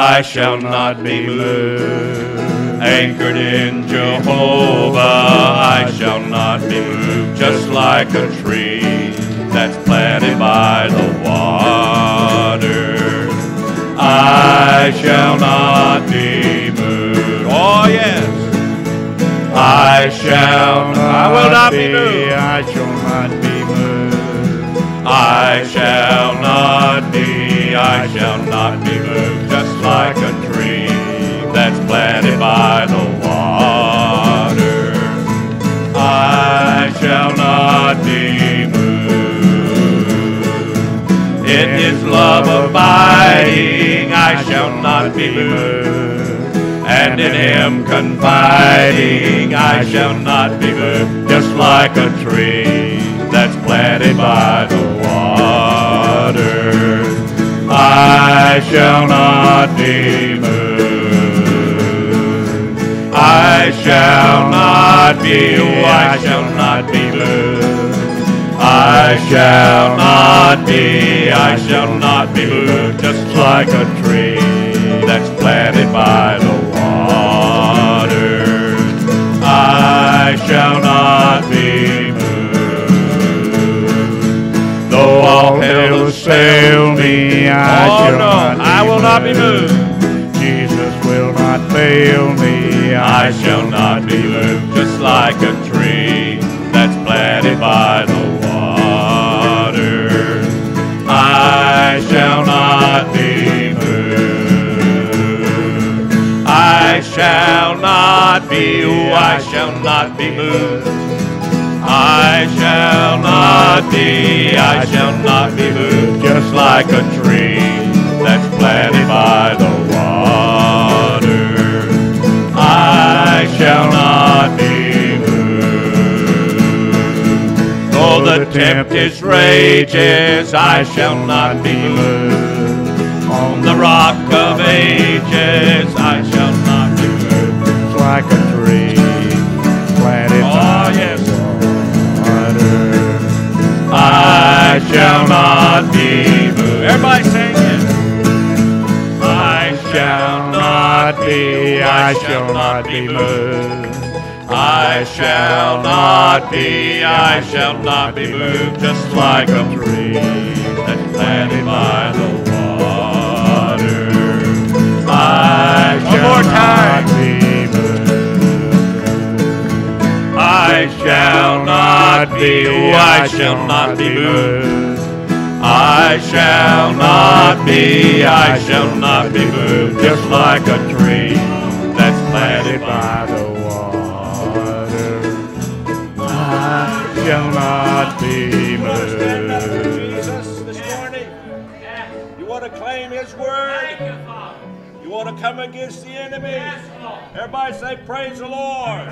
I shall not be moved. Anchored in Jehovah, I shall not be moved. Just like a tree that's planted by the water, I shall not be moved. Oh, yes. I shall not I will not be be moved. I shall not be moved. I shall not be, I shall not be shall not be moved. In his love abiding, I shall not be moved. And in him confiding, I shall not be moved. Just like a tree that's planted by the water, I shall not be moved. I shall not be, oh, I shall not be moved. I shall not be, I shall not be moved, just like a tree that's planted by the water. I shall not be moved. Though all hell assail me, I Oh, shall no, not be I will not be moved. Jesus will not fail me. I shall not be moved, just like a tree that's planted by the water. I shall not be moved. I shall not be, oh, I shall not be moved. I shall not be, I shall not be moved, just like a tree that's planted by tempest rages, I shall not be moved. On the rock of ages, I shall not be moved. Just like a tree planted Oh, yes. the water. I shall not be moved. Everybody sing it. I shall not be, I shall not be moved. I shall not be, I shall not be moved, just like a tree that's planted by the water. I One more shall time. not be moved. I shall not be, oh, I shall not be moved. I shall not be, I shall not be moved, just like a tree that's planted by the moved. Jesus this morning. You want to claim His word? You want to come against the enemy? Everybody say, Praise the Lord.